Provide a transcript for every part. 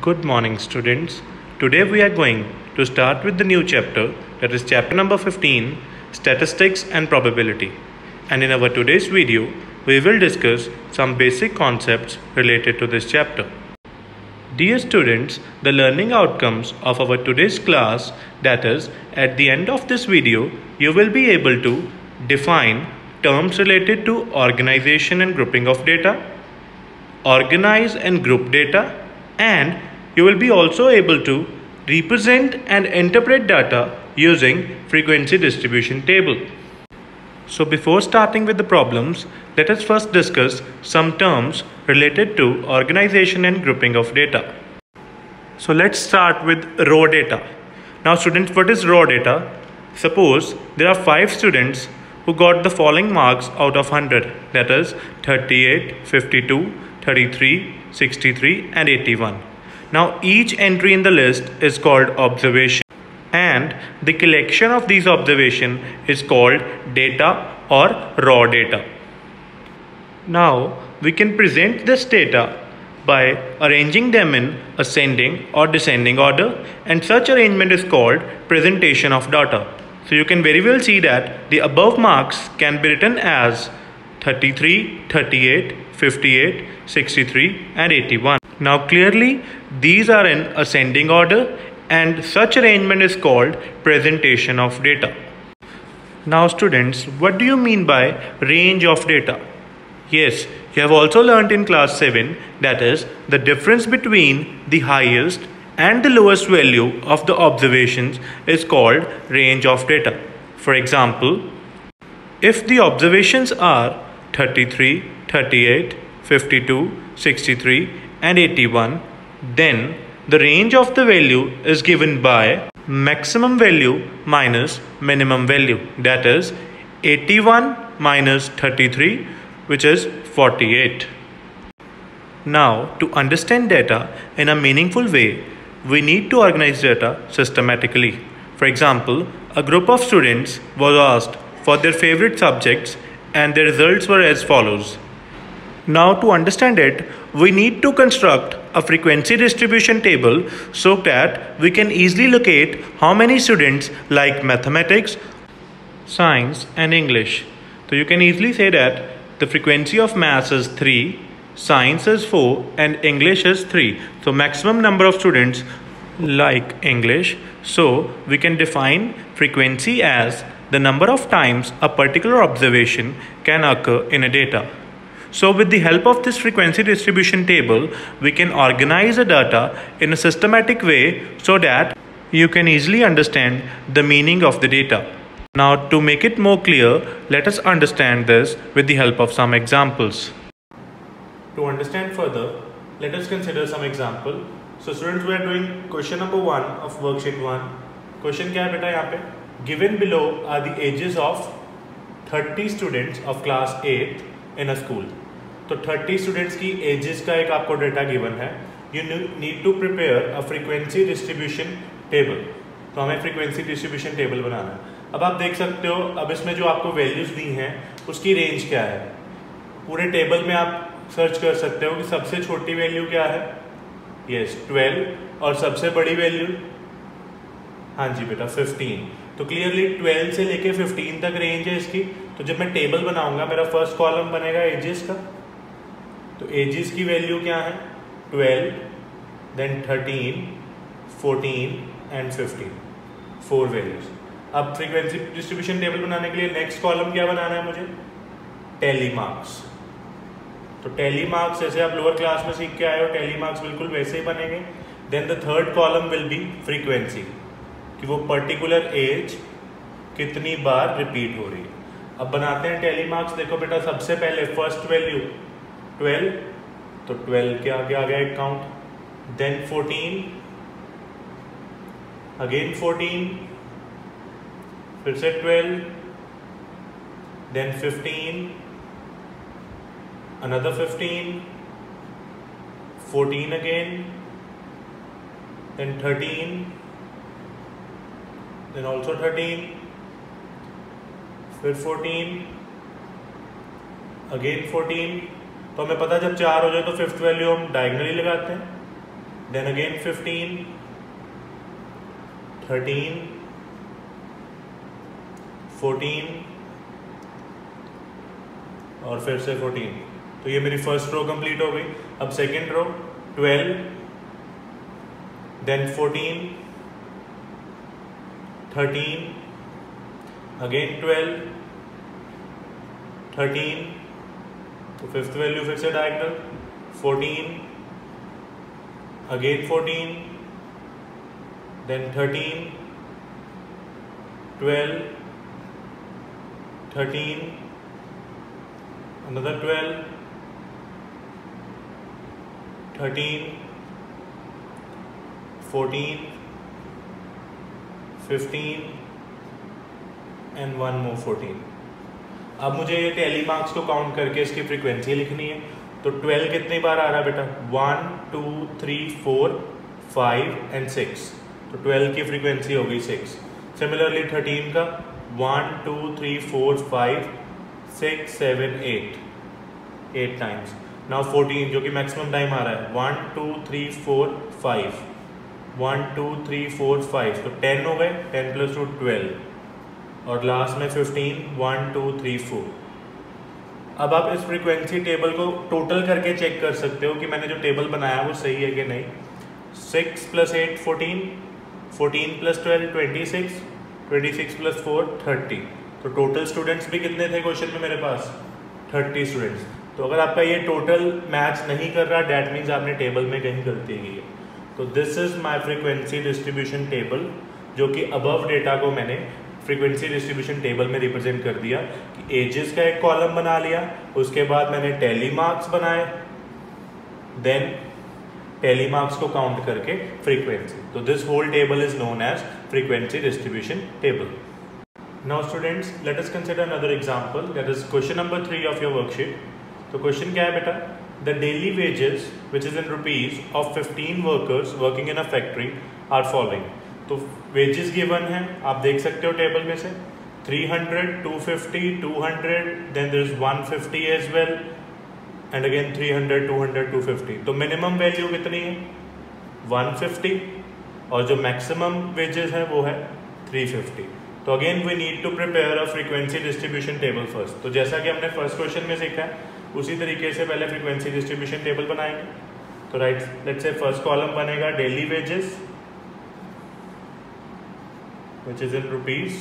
Good morning, students. Today we are going to start with the new chapter that is chapter number 15 Statistics and Probability. And in our today's video, we will discuss some basic concepts related to this chapter. Dear students, the learning outcomes of our today's class that is at the end of this video, you will be able to define terms related to organization and grouping of data, organize and group data, and you will be also able to represent and interpret data using frequency distribution table. So before starting with the problems, let us first discuss some terms related to organization and grouping of data. So let's start with raw data. Now students, what is raw data? Suppose there are 5 students who got the following marks out of 100 that is 38, 52, 33, 63 and 81. Now each entry in the list is called observation and the collection of these observation is called data or raw data. Now we can present this data by arranging them in ascending or descending order and such arrangement is called presentation of data. So you can very well see that the above marks can be written as 33, 38, 58, 63 and 81. Now clearly these are in ascending order and such arrangement is called presentation of data. Now students, what do you mean by range of data? Yes, you have also learnt in class 7 that is the difference between the highest and the lowest value of the observations is called range of data. For example, if the observations are 33, 38, 52, 63 and 81 then the range of the value is given by maximum value minus minimum value that is 81 minus 33 which is 48. Now to understand data in a meaningful way we need to organize data systematically. For example, a group of students was asked for their favorite subjects and the results were as follows. Now to understand it, we need to construct a frequency distribution table so that we can easily locate how many students like mathematics, science and English. So you can easily say that the frequency of maths is 3, science is 4 and English is 3. So maximum number of students like English. So we can define frequency as the number of times a particular observation can occur in a data. So with the help of this frequency distribution table, we can organize the data in a systematic way so that you can easily understand the meaning of the data. Now to make it more clear, let us understand this with the help of some examples. To understand further, let us consider some example. So students, we are doing question number 1 of worksheet 1. Question kya beta yahan pe? Given below are the ages of 30 students of class 8 in a school. तो 30 students की edges का एक आपको data given है। You need to prepare a frequency distribution table तो हमें frequency distribution table बनाना है। अब आप देख सकते हो, अब इसमें जो आपको वैल्यूज़ दी हैं, उसकी रेंज क्या है? पूरे टेबल में आप सर्च कर सकते हो कि सबसे छोटी वैल्यू क्या है। यस ट्वेल्व और सबसे बड़ी वैल्यू हाँ जी बेटा फिफ्टीन तो क्लियरली ट्वेल्व से लेके फिफ्टीन तक रेंज है इसकी। तो जब मैं टेबल बनाऊँगा, मेरा फ़र्स्ट कॉलम बनेगा एजेस का। तो एजिस की वैल्यू क्या है? Twelve then thirteen fourteen and fifteen four values अब फ्रीक्वेंसी डिस्ट्रीब्यूशन टेबल बनाने के लिए नेक्स्ट कॉलम क्या बनाना है मुझे? टेली मार्क्स तो टेली मार्क्स जैसे आप लोअर क्लास में सीख के आए हो टेली मार्क्स बिल्कुल वैसे ही बनेंगे। Then the third column will be frequency कि वो पर्टिकुलर एज कितनी बार रिपीट हो रही है। अब बनाते हैं टेली मार्क्स देखो बेटा, सबसे पहले फ़र्स्ट वैल्यू ट्वेल्व तो ट्वेल्व के आगे आ गया एक count then fourteen again fourteen फिर से twelve then fifteen another 15 14 again then 13 then also 13 फिर 14 अगेन 14 तो हमें पता जब चार हो जाए तो फिफ्थ वैल्यू हम डायगनली लगाते हैं देन अगेन 15 13 14 और फिर से 14 तो ये मेरी फ़र्स्ट रो कंप्लीट हो गई. अब सेकंड रो 12 देन 14 13 अगेन 12 13 तो फिफ्थ वैल्यू फिर से diagonal 14 again 14 then 13 12 13 another 12 13 14 15 and one more 14 अब मुझे ये टेली मार्क्स को काउंट करके इसकी फ्रीक्वेंसी लिखनी है। तो 12 कितनी बार आ रहा है बेटा? One two three four five and six तो 12 की फ्रीक्वेंसी हो गई सिक्स सिमिलरली 13 का। One two three four five six seven eight eight times now 14 जो कि मैक्सिमम टाइम आ रहा है। One two three four five one, two, three, four, five. तो टेन हो गए, टेन प्लस टू, ट्वेल्व। और लास्ट में fifteen one, two, three, four. अब आप इस फ्रीक्वेंसी टेबल को टोटल करके चेक कर सकते हो कि मैंने जो टेबल बनाया वो सही है कि नहीं। Six plus eight fourteen fourteen plus twelve twenty six twenty six plus four thirty तो टोटल स्टूडेंट्स भी कितने थे क्वेश्चन में मेरे पास? थर्टी स्टूडेंट्स तो अगर आपका ये टोटल मैच नहीं कर रहा डैट मीन्स आपने टेबल में कहीं गलती की है। तो this is my frequency distribution table जो कि अबव डेटा को मैंने फ्रीक्वेंसी डिस्ट्रीब्यूशन टेबल में रिप्रेजेंट कर दिया कि एजेस का एक कॉलम बना लिया, उसके बाद मैंने टेली मार्क्स बनाए देन टेली मार्क्स को काउंट करके फ्रीक्वेंसी तो this whole table is known as frequency distribution table now students let us consider another example that is question number three of your worksheet तो question क्या है बेटा? The daily wages which is in rupees of 15 workers working in a factory are following तो wages given है आप देख सकते हो टेबल में से 300, 250, 200, then there is 150 as well, and again 300, 200, 250. तो मिनिमम वैल्यू कितनी है 150 और जो मैक्सिमम वेजेस है वो है 350. तो again we need to prepare a frequency distribution table first तो जैसा कि हमने फ़र्स्ट क्वेश्चन में सीखा है उसी तरीके से पहले फ्रीक्वेंसी डिस्ट्रीब्यूशन टेबल बनाएँगे। तो राइट लेट्स से फ़र्स्ट कॉलम बनेगा daily wages which is in rupees.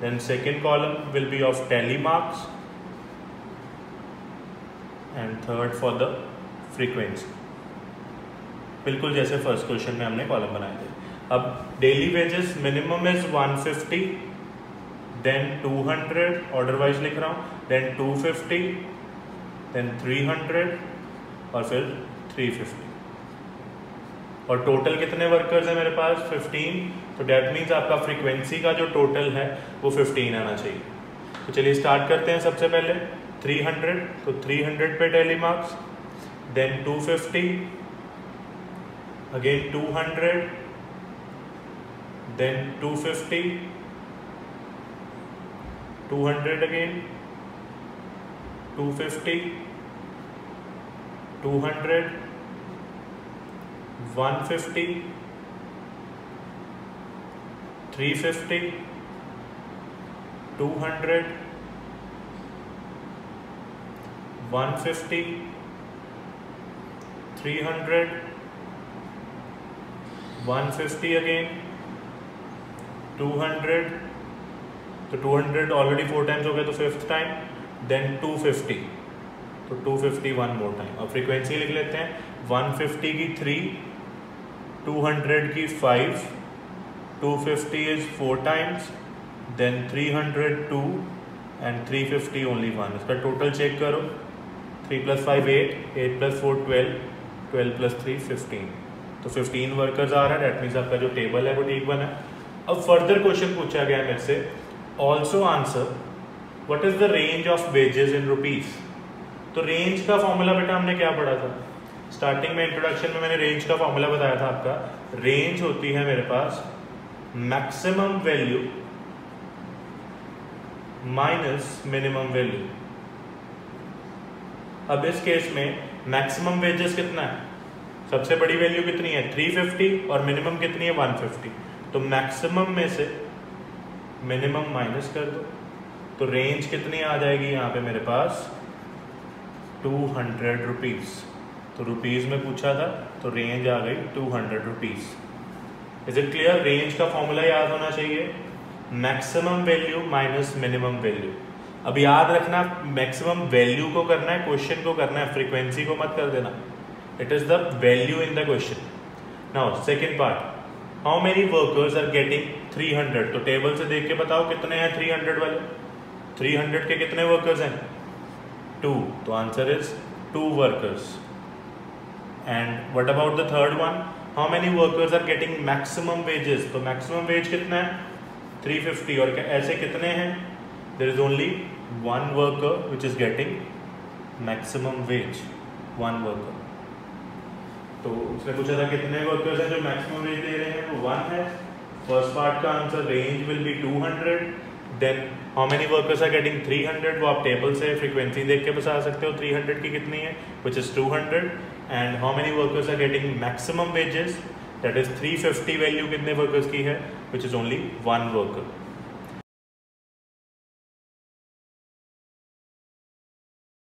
Then second column will be of tally marks. And third for the frequency. बिल्कुल जैसे फ़र्स्ट क्वेश्चन में हमने कॉलम बनाए थे। अब daily wages minimum is 150 then 200 order wise लिख रहा हूँ देन 250 देन 300 और फिर 350 और टोटल कितने वर्कर्स हैं मेरे पास? 15 तो डेट मीन्स आपका फ्रीक्वेंसी का जो टोटल है, वो 15 आना चाहिए. तो चलिए स्टार्ट करते हैं सबसे पहले. 300 तो 300 पे daily marks then 250 again 200 then 250 200 again 250 200 150 350 200 150 300 150 again 200 तो 200 ऑलरेडी फोर टाइम्स हो गया तो फिफ्थ टाइम देन 250 तो 250 वन मोर टाइम अब फ्रीक्वेंसी लिख लेते हैं. 150 की थ्री 200 की 5 250 is 4 times, then 300 2 and 350 only one इसका टोटल चेक करो. 3 plus five eight eight plus four twelve twelve plus three fifteen तो 15 वर्कर्स आ रहा है. डेट मीन्स आपका जो टेबल है वो ठीक बना अब फर्दर क्वेश्चन पूछा गया मेरे से. Also answer what is the range of wages in rupees तो रेंज का फॉर्मूला बेटा हमने क्या पढ़ा था? स्टार्टिंग में इंट्रोडक्शन में मैंने रेंज का फॉर्मूला बताया था आपका। रेंज होती है मेरे पास maximum value minus minimum value अब इस केस में मैक्सिमम वेजेस कितना है? सबसे बड़ी वैल्यू कितनी है? 350 और मिनिमम कितनी है? 150 तो मैक्सिमम में से मिनिमम माइनस कर दो। तो रेंज कितनी आ जाएगी यहाँ पे मेरे पास? टू हंड्रेड रुपीज़ तो रुपीज़ में पूछा था तो रेंज आ गई two hundred rupees is it clear range का फॉर्मूला याद होना चाहिए. Maximum value minus minimum value अब याद रखना मैक्सिमम वैल्यू को करना है क्वेश्चन को करना है फ्रीक्वेंसी को मत कर देना. It is the value in the question now second part how many workers are getting 300 तो टेबल से देख के बताओ कितने हैं 300 वाले? 300 के कितने वर्कर्स हैं? टू तो answer is two workers and what about the third one how many workers are getting maximum wages तो मैक्सिमम वेज कितना है? 350 और ऐसे कितने हैं? There is only one worker which is getting maximum wage. One worker. तो उसने पूछा था, कितने वर्कर्स हैं जो मैक्सिमम वेज दे रहे हैं? तो वन है। फ़र्स्ट पार्ट का answer range will be 200 then how many workers are getting 300 वो आप टेबल से फ्रीक्वेंसी देख के बता सकते हो 300 की कितनी है which is 200 and how many workers are getting maximum wages that is 350 value कितने वर्कर्स की है which is only one worker